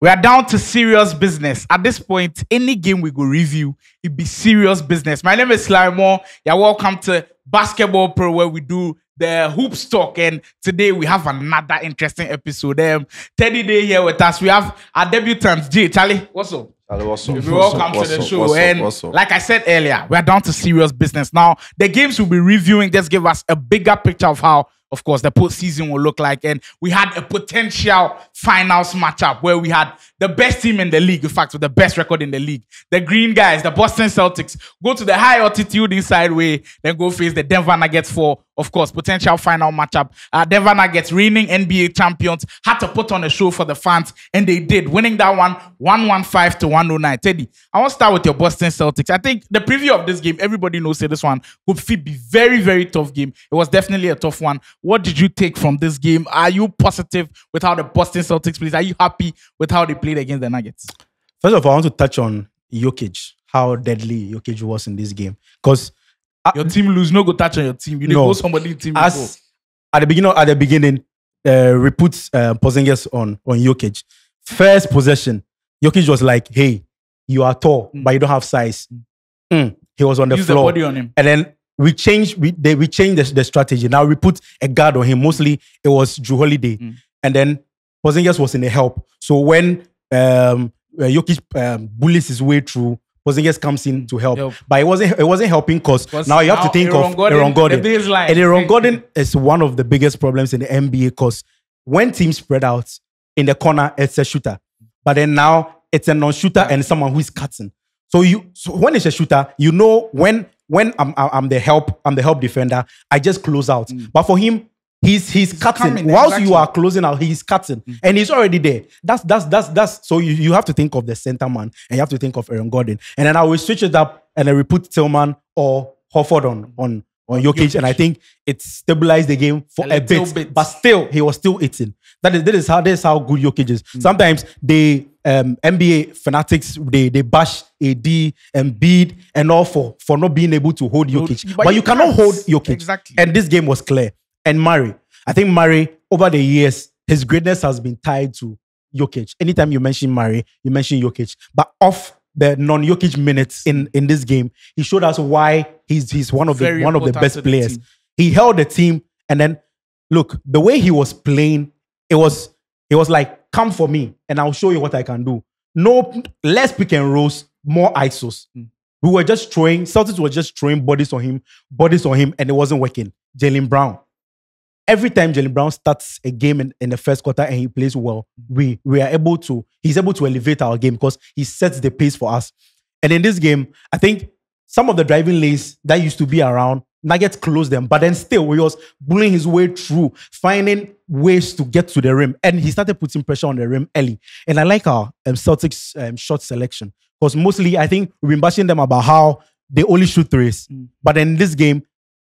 We are down to serious business. At this point, any game we go review, it be serious business. My name is Slymorh. You're welcome to Basketball Pro, where we do the hoop stock. And today we have another interesting episode. Um, Teddy Day here with us. We have our debutant, Jay. Charlie, what's up? Hello, what's up? You're What's welcome up? to What's the up? show. What's up? and What's up? like I said earlier, we are down to serious business. Now, the games we'll be reviewing just give us a bigger picture of how, of course, the postseason will look like. And we had a potential finals matchup where we had the best team in the league, in fact, with the best record in the league. The Green Guys, the Boston Celtics, go to the high altitude inside way, then go face the Denver Nuggets for, of course, potential final matchup. Uh, Denver Nuggets, reigning NBA champions, had to put on a show for the fans, and they did, winning that one 115 to 109. Teddy, I want to start with your Boston Celtics. I think the preview of this game, everybody knows that this one could fit be very, very tough game. It was definitely a tough one. What did you take from this game? Are you positive with how the Boston Celtics played? Are you happy with how they played against the Nuggets? First of all, I want to touch on Jokic, how deadly Jokic was in this game. Because Your team lose, no go touch on your team. You No. go somebody team before. as at the beginning, at the beginning, uh, we put uh, Porzingis on on Jokic. First possession, Jokic was like, "Hey, you are tall, but you don't have size." Mm. He was on the Use the floor, body on him. and then we changed. We they, we changed the, the strategy. Now we put a guard on him. Mostly it was Jrue Holiday, Mm. and then Porzingis was in the help. So when um, uh, Jokic um, bullies his way through, Porzingis comes in to help. Help. But it wasn't it wasn't helping because now you have now to think Aaron of Gordon, Aaron Gordon. And Aaron Gordon is one of the biggest problems in the NBA because when teams spread out in the corner, it's a shooter. But then now it's a non-shooter and someone who is cutting. So you so when it's a shooter, you know when when I'm I'm I'm the help, I'm the help defender, I just close out. Mm. But for him, he's he's, cutting. coming, Whilst exactly. you are closing out, he's cutting. And he's already there. That's that's that's that's so you, you have to think of the center man and you have to think of Aaron Gordon. And then I will switch it up and then we put Tillman or Horford on on on Jokic, and I think it stabilized the game for A a, bit, bit. But still, he was still eating. That is, that is how that is how good Jokic is. Mm. Sometimes they um, NBA fanatics they they bash AD and Bede and all for for not being able to hold Jokic, but but, you cannot hold Jokic. Exactly. And this game was clear. And Murray, I think Murray over the years his greatness has been tied to Jokic. Anytime you mention Murray, you mention Jokic. But off the non-Jokic minutes in in this game, he showed us why he's he's one of the one of the best the players. He held the team, and then look the way he was playing. It was it was like come for me, and I'll show you what I can do. No less pick and rolls, more isos. We were just throwing. Celtics were just throwing bodies on him, bodies on him, and it wasn't working. Jaylen Brown. Every time Jaylen Brown starts a game in, in the first quarter and he plays well, we we are able to. He's able to elevate our game because he sets the pace for us. And in this game, I think some of the driving lanes that used to be around, Nuggets closed them, but then still he was bullying his way through, finding ways to get to the rim. And he started putting pressure on the rim early. And I like our um, Celtics um, shot selection because mostly I think we've been bashing them about how they only shoot threes. But in this game,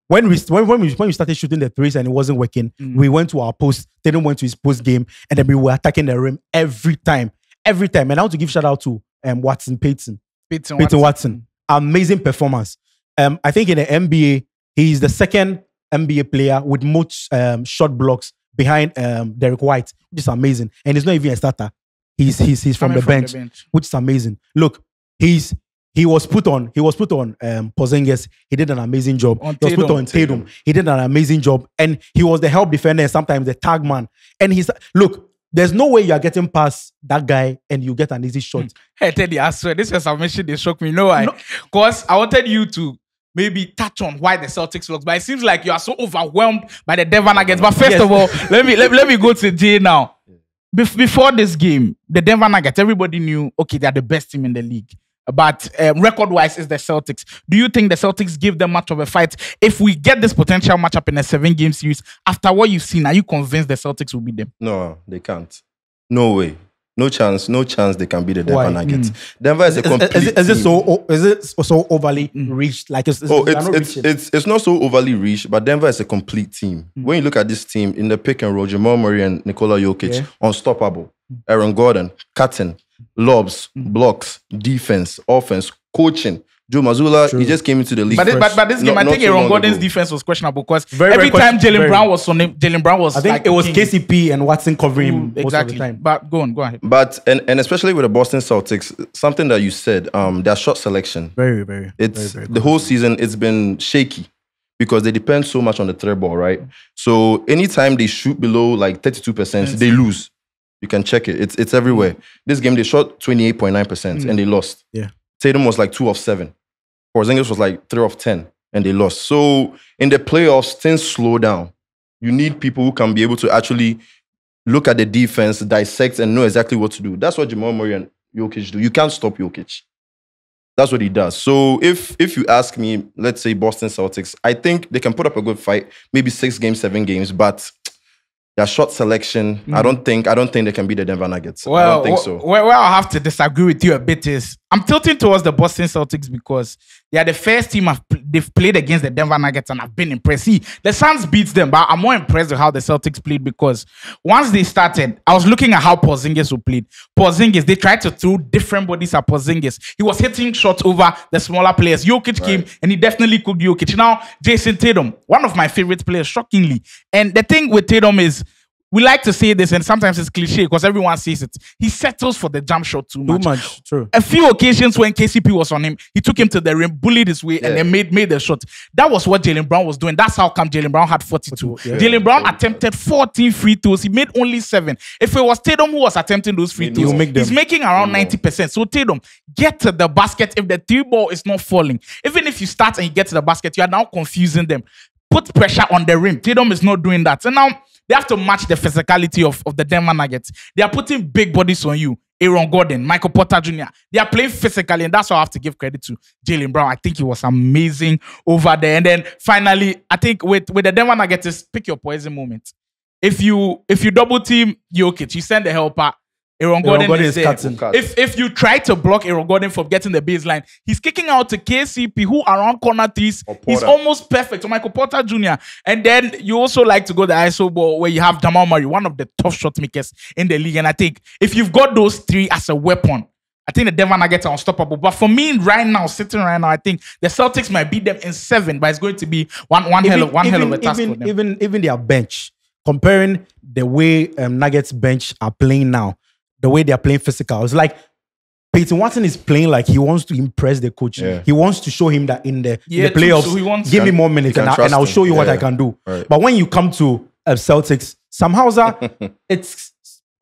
when we when, when we when we started shooting the threes and it wasn't working, we went to our post. They Didn't went to his post game, and then we were attacking the rim every time, every time. And I want to give shout out to um, Watson Payton, Peyton Peyton Watson, amazing performance. Um, I think in the NBA, he's the second NBA player with most um, shot blocks behind um, Derrick White, which is amazing. And he's not even a starter. He's he's he's from, the, from the bench, bench. which is amazing. Look, he's he was put on. He was put on um, Porzingis. He did an amazing job. On he was put on Tatum. He did an amazing job, and he was the help defender and sometimes the tag man. And he's look. There's no way you are getting past that guy and you get an easy shot. Hey Teddy, I swear this was submission they shocked me. No, I because I wanted you to maybe touch on why the Celtics lost, but it seems like you are so overwhelmed by the Denver Nuggets. But first Yes. of all, let me let, let me go to Jay now. Bef- before this game, the Denver Nuggets, everybody knew okay, they're the best team in the league. But um, record-wise, is the Celtics. Do you think the Celtics give them much of a fight? If we get this potential matchup in a seven-game series, after what you've seen, are you convinced the Celtics will beat them? No, they can't. No way. No chance. No chance they can beat the Denver Why? Nuggets. Hmm. Denver is a Is, complete. is, it- is it team. so? Is it so overly hmm. reached? Like it's, it's, Oh, it's not it's, reaching. it's it's not so overly reached, but Denver is a complete team. Hmm. When you look at this team in the pick and roll, Jamal Murray and Nikola Jokic, Yeah. unstoppable. Aaron Gordon, cutting, lobs, blocks, defense, offense, coaching, Joe Mazzulla, True. he just came into the league. But, this, but but this game, Not- I think Aaron Gordon's ago. defense was questionable because Very, every very time Jaylen. Brown was on him, Jaylen Brown was I think like it was king. KCP and Watson covering him Ooh, most of the time. But go on, go ahead. But and, and especially with the Boston Celtics, something that you said, um, their shot selection. Very, very. It's very, very the whole season. It's been shaky because they depend so much on the third ball, right? So anytime they shoot below like thirty-two percent, they lose. You can check it. It's it's everywhere. Mm. This game they shot twenty-eight point nine percent mm. and they lost. Yeah. Tatum was like two of seven. Porzingis was like three of ten and they lost. So in the playoffs, things slow down. You need people who can be able to actually look at the defense, dissect, and know exactly what to do. That's what Jamal Murray and Jokic do. You can't stop Jokic. That's what he does. So if if you ask me, let's say Boston Celtics, I think they can put up a good fight, maybe six games, seven games, but their shot selection, I mm. don't think I don't think they can beat the Denver Nuggets. I Well, don't think so. where, where I have to disagree with you a bit is I'm tilting towards the Boston Celtics because they are the first team I've, they've played against the Denver Nuggets and I've been impressed. See, the Suns beats them, but I'm more impressed with how the Celtics played because once they started, I was looking at how Porzingis who played. Porzingis, they tried to throw different bodies at Porzingis. He was hitting shots over the smaller players. Jokic came and he definitely cooked Jokic. Now, Jayson Tatum, one of my favorite players, shockingly. And the thing with Tatum is we like to say this, and sometimes it's cliche because everyone says it. He settles for the jump shot too much. Too much. much. True. A few occasions when KCP was on him, he took him to the rim, bullied his way, and then made made the shot. That was what Jaylen Brown was doing. That's how come Jaylen Brown had 42. Yeah. Jaylen Brown attempted 14 free throws. He made only seven. If it was Tatum who was attempting those free throws, He'll make he's making around 90%. So Tatum, get to the basket if the three ball is not falling. Even if you start and you get to the basket, you are now confusing them. Put pressure on the rim. Tatum is not doing that. So now they have to match the physicality of, of the Denver Nuggets. They are putting big bodies on you. Aaron Gordon, Michael Porter Jr. They are playing physically, and that's why I have to give credit to Jaylen Brown. I think he was amazing over there. And then finally, I think with, with the Denver Nuggets, pick your poison moment. If you if you double team Jokic, you send the helper. Aaron Gordon, Gordon is, is cutting. If if you try to block Aaron Gordon from getting the baseline, he's kicking out to KCP, who around corner threes, he's almost perfect. So Michael Porter Jr. And then you also like to go the ISO ball where you have Jamal Murray, one of the tough shot makers in the league. And I think if you've got those three as a weapon, I think the Denver Nuggets are unstoppable. But for me, right now, sitting right now, I think the Celtics might beat them in seven, but it's going to be one one hell of one hell of a task even, for them. even even their bench, comparing the way um, Nuggets bench are playing now, the way they are playing physical, it's like Peyton Watson is playing like he wants to impress the coach. Yeah. He wants to show him that in the, in the playoffs, so he wants- give me more minutes and, I, and I'll show you what I can do. Right. But when you come to uh, Celtics, somehow Hauser, it's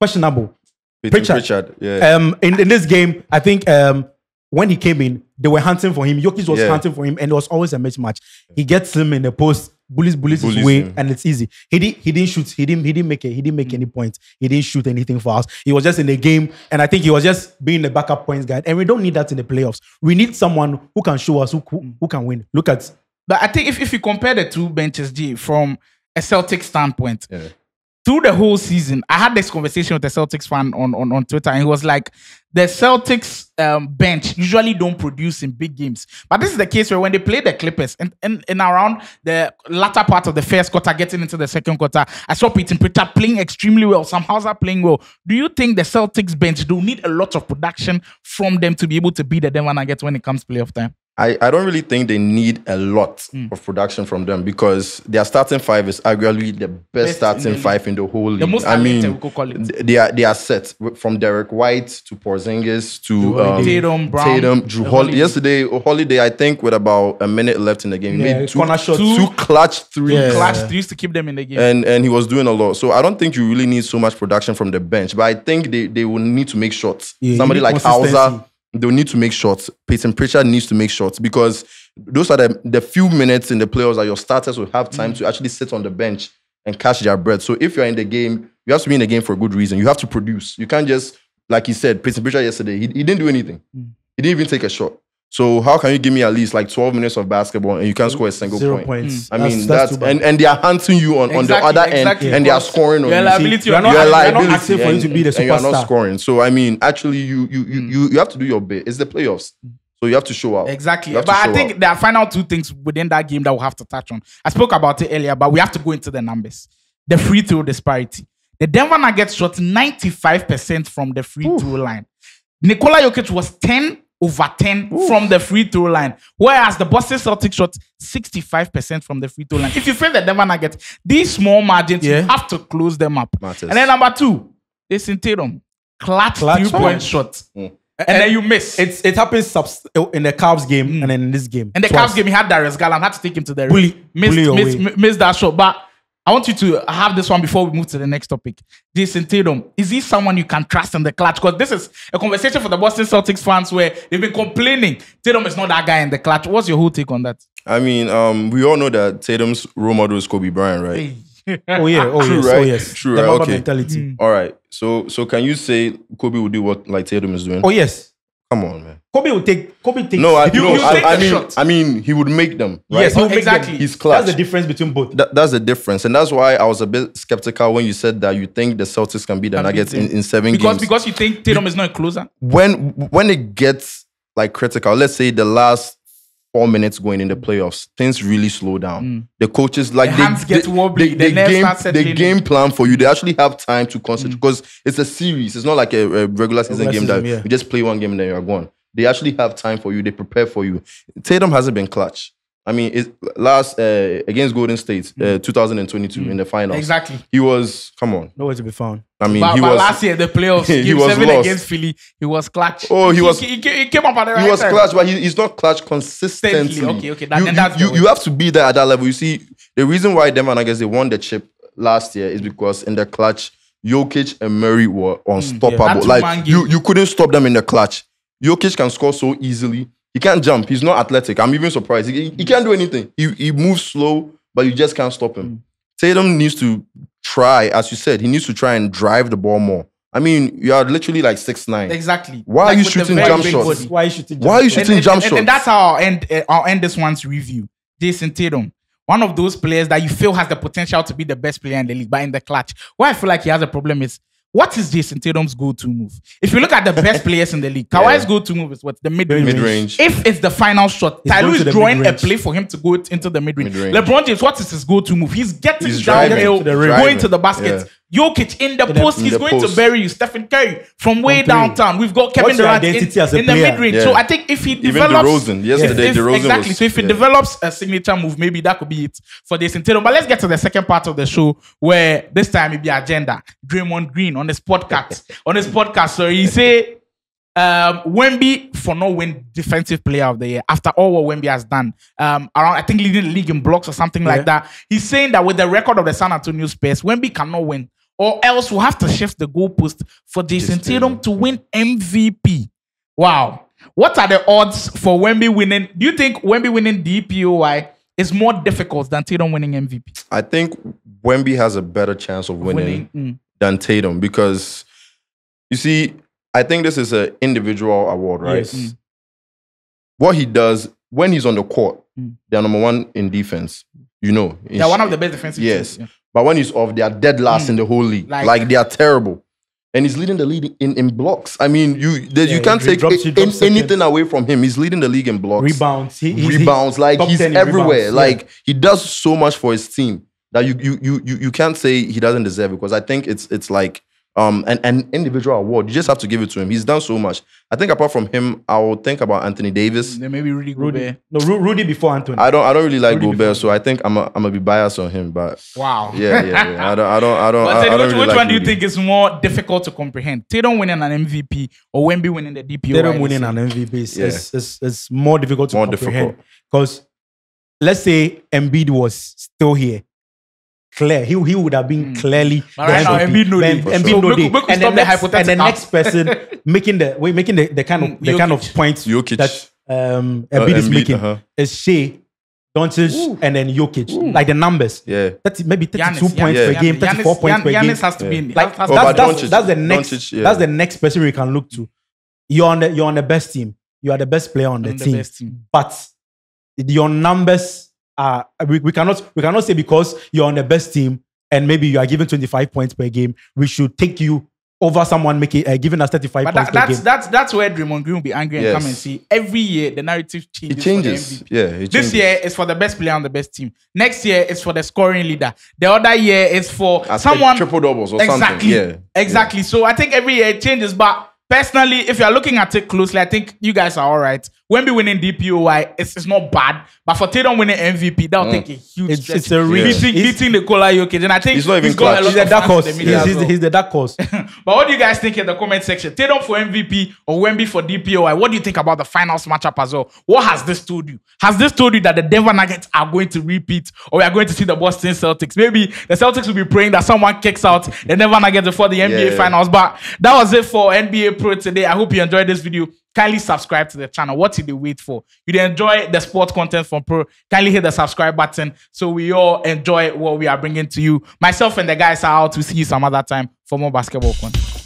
questionable. Peyton Pritchard. Pritchard, yeah. Um, in, in this game, I think um, when he came in, they were hunting for him. Jokic was Yeah. hunting for him, and it was always a mismatch. He gets him in the post, bullies, bullies, his way, him. and it's easy. He didn't he didn't shoot. He didn't. He didn't make it. He didn't make mm. any points. He didn't shoot anything for us. He was just in the game, and I think he was just being the backup points guy. And we don't need that in the playoffs. We need someone who can show us who who, mm. who can win. Look at But I think if, if you compare the two benches, G, from a Celtic standpoint, Yeah. Through the whole season, I had this conversation with a Celtics fan on, on, on Twitter, and he was like, the Celtics um, bench usually don't produce in big games. But this is the case where when they play the Clippers and, and, and around the latter part of the first quarter, getting into the second quarter, I saw Peyton Pritchard playing extremely well. Sam Hauser playing well. Do you think the Celtics bench do need a lot of production from them to be able to beat the Denver Nuggets when it comes playoff time? I, I don't really think they need a lot Hmm. of production from them because their starting five is arguably the best, Best in starting the five in the whole league. most I mean, talented, we could call it. they are they are set from Derrick White to Porzingis to um, Tatum, Brown, Tatum, Jrue Holiday. Yesterday, Holiday, I think, with about a minute left in the game, he Yeah, made two, corner shots. two clutch threes. Yeah. Clutch used to keep them in the game. And and he was doing a lot. So I don't think you really need so much production from the bench. But I think they, they will need to make shots. Yeah, Somebody like consistency. Hauser, they'll need to make shots. Peyton Pritchard needs to make shots because those are the, the few minutes in the playoffs that your starters will have time mm. to actually sit on the bench and catch their breath. So if you're in the game, you have to be in the game for a good reason. You have to produce. You can't just, like he said, Peyton Pritchard yesterday, he, he didn't do anything. Mm. He didn't even take a shot. So how can you give me at least like 12 minutes of basketball and you can't score a single zero point? points. I mean, that's that's, too bad. and, and they are hunting you on, on the other exactly, end and they are scoring on your you. liability See, you are not- you. You're a you are not liability asking for you to be the and- and you are not scoring. So I mean, actually, you you you mm. you, you have to do your bit. It's the playoffs, so you have to show up. Exactly. But I think out. there are final two things within that game that we'll have to touch on. I spoke about it earlier, but we have to go into the numbers. The free throw disparity. The Denver Nuggets shot 95% from the free throw line. Nikola Jokic was 10 over 10 from the free throw line, whereas the Boston Celtics shot 65% from the free throw line. If you fail the Denver Nuggets, these small margins, Yeah. you have to close them up. Matters. And then number two, Jayson Tatum, clutch, Clutch three point point. shot. Mm. And, then you miss. It's it happens subs- in the Cavs game and then in this game. and the. Cavs game, he had Darius Garland, had to take him to the Bully- Missed, bully missed, missed that shot. But I want you to have this one before we move to the next topic. Jayson Tatum, is he someone you can trust in the clutch? Because this is a conversation for the Boston Celtics fans where they've been complaining Tatum is not that guy in the clutch. What's your whole take on that? I mean, um, we all know that Tatum's role model is Kobe Bryant, right? Oh yeah, oh True, yes, oh right? yes. True, the right? Okay. mentality. All right. So, so can you say Kobe would do what like Tatum is doing? Oh yes. Come on, man. Kobe will take Kobe takes No, I, You- no, I, I mean, shot. I mean, he would make them. Right? Yes, he'll oh, make Exactly. them. He's clutch. That's the difference between both. That, that's the difference, and that's why I was a bit skeptical when you said that you think the Celtics can beat the Can beat Nuggets in, in seven because games. because you think Tatum is not a closer. when when it gets like critical, let's say the last four minutes going in the mm. playoffs, things really slow down. Mm. The coaches like The they, hands get they, wobbly, They, the game start they settling game plan for you. They actually have time to mm. concentrate because it's a series. It's not like a, a regular season Regular game that yeah. you just play one game and then you're gone. They actually have time for you. They prepare for you. Tatum hasn't been clutch. I mean, it, last uh, against Golden State, uh, 2022 in the finals. Exactly. He was come on. Nowhere to be found. I mean, But, he but was last year, the playoffs, he was seven lost. against Philly, he was clutch. Oh, he was- He, he, he came up at the right he was time. clutch, but he, he's not clutch consistently. Consistently, okay, okay, that- you, then you- that's you, you have to be there at that level. You see, the reason why Denver Nuggets they won the chip last year is because in the clutch, Jokic and Murray were unstoppable. That like you, you couldn't stop them in the clutch. Jokic can score so easily. He can't jump. He's not athletic. I'm even surprised. He, he can't do anything. He, he moves slow, but you just can't stop him. Tatum needs to try, as you said, he needs to try and drive the ball more. I mean, you are literally like six nine. Exactly. Why are you with the shooting very jump big shots? body. Why you shooting? Why are you shooting and, jump and, shots? and, and that's how I'll end, uh, I'll end this one's review. Jayson Tatum, one of those players that you feel has the potential to be the best player in the league, but in the clutch, where I feel like he has a problem is what is Jayson Tatum's go-to move? If you look at the best players in the league, Kawhi's go-to move is what the mid-range. Mid range. If it's the final shot, Ty Lue is drawing a mid-range. play for him to go into the mid-range. Mid-range. LeBron James, what is his go-to move? He's getting He's downhill, going to the basket. Jokic in the the- post, in he's the going to bury you. Stephen Curry from way downtown. We've got Kevin What's Durant in, identity as a in the mid-range. Yeah. So I think if he Even develops, DeRozan. Yesterday, if- DeRozan exactly. was- so if he yeah. develops a signature move, maybe that could be it for Jayson Tatum. But let's get to the second part of the show where this time it be agenda. Draymond Green on his podcast. on his podcast, so he say um, Wemby for no win defensive player of the year after all what Wemby has done. Um, around I think leading the league in blocks or something Yeah. like that. He's saying that with the record of the San Antonio Spurs, Wemby cannot win, or else we'll have to shift the goalpost for Jayson Just, Tatum to win MVP. Wow. What are the odds for Wemby winning? Do you think Wemby winning DPOY is more difficult than Tatum winning MVP? I think Wemby has a better chance of winning, mm. than Tatum because you see, I think this is an individual award, right? Yes. Mm. What he does when he's on the court, Mm. they're number one in defense. You know, in They're one of the best defensive Yes. teams. But when he's off, they are dead last Mm. in the whole league. Like- Like, they are terrible. And he's leading the league in, in blocks. I mean, you the, Yeah, you can't take drops- a- drops second. anything away from him. He's leading the league in blocks. Rebounds. He, he- rebounds. like he's everywhere. rebounds, yeah. Like he does so much for his team that you you you you, you can't say he doesn't deserve it because I think it's it's like um an, an individual award. You just have to give it to him. He's done so much. I think apart from him, I will think about Anthony Davis. They may be really. Rudy. No, Ru- Rudy before Anthony. I don't I don't really like Rudy Gobert, before. so I think I'm a, I'm gonna be biased on him. But Wow. yeah, yeah, yeah. I don't I don't I don't. I, I don't which, really which like one do you think is more difficult to comprehend? Tatum winning an MVP or Wemby winning the DPOY? Tatum this winning year? an MVP is, Yeah. is, is, is more difficult to More comprehend because let's say Embiid was still here. Clear, he, he would have been clearly. Hmm. But right the now, MVP. Embiid no Then dey. For Embiid sure. no Make- dey. make we and the stop the next, and the hypothetical. next person making the wait, making the, the kind of Mm, the kind of Jokic. points Jokic. that um Uh, Embiid is Embiid, making uh-huh. is Shai, Doncic, and then Jokic. Like the numbers. Yeah. 30, maybe 32 Giannis, points Giannis, per Giannis, game, 34 Giannis, points per Giannis game. has to be in. Like has, that's, but that's, Doncic- that's the next Doncic, yeah. that's the next person we can look to. You're on the you're on the best team. You are the best player on the, on the team. best team. But your numbers are we, we cannot we cannot say because you're on the best team and maybe you are given 25 points per game, we should take you over someone making uh, giving us 35 But points that, per that's game. that's that's where Draymond Green will be angry and Yes. come and see every year the narrative changes. It for the changes. MVP. Yeah. It This changes. year is for the best player on the best team. Next year is for the scoring leader. The other year is for As someone triple doubles or exactly, something. Yeah. exactly. So I think every year it changes. But personally, if you are looking at it closely, I think you guys are all right. Wemby winning DPOY, it's, it's not bad. But for Tatum winning MVP, that'll mm. take a huge It's- stretch. it's a reach. Beating, It's- beating Nikola Jokic. And I think He's not even got a clutch. lot He's the of dark fans horse. in the He's, media as he's, well. he's the dark horse. But what do you guys think in the comment section? Tatum for MVP or Wemby for DPOY? What do you think about the finals matchup as well? What has this told you? Has this told you that the Denver Nuggets are going to repeat or we are going to see the Boston Celtics? Maybe the Celtics will be praying that someone kicks out the Denver Nuggets before the NBA Yeah. finals. But that was it for NBA Pro today. I hope you enjoyed this video. Kindly subscribe to the channel. What did you wait for? You enjoy the sport content from Pro. Kindly hit the subscribe button so we all enjoy what we are bringing to you. Myself and the guys are out. We'll see you some other time for more basketball content.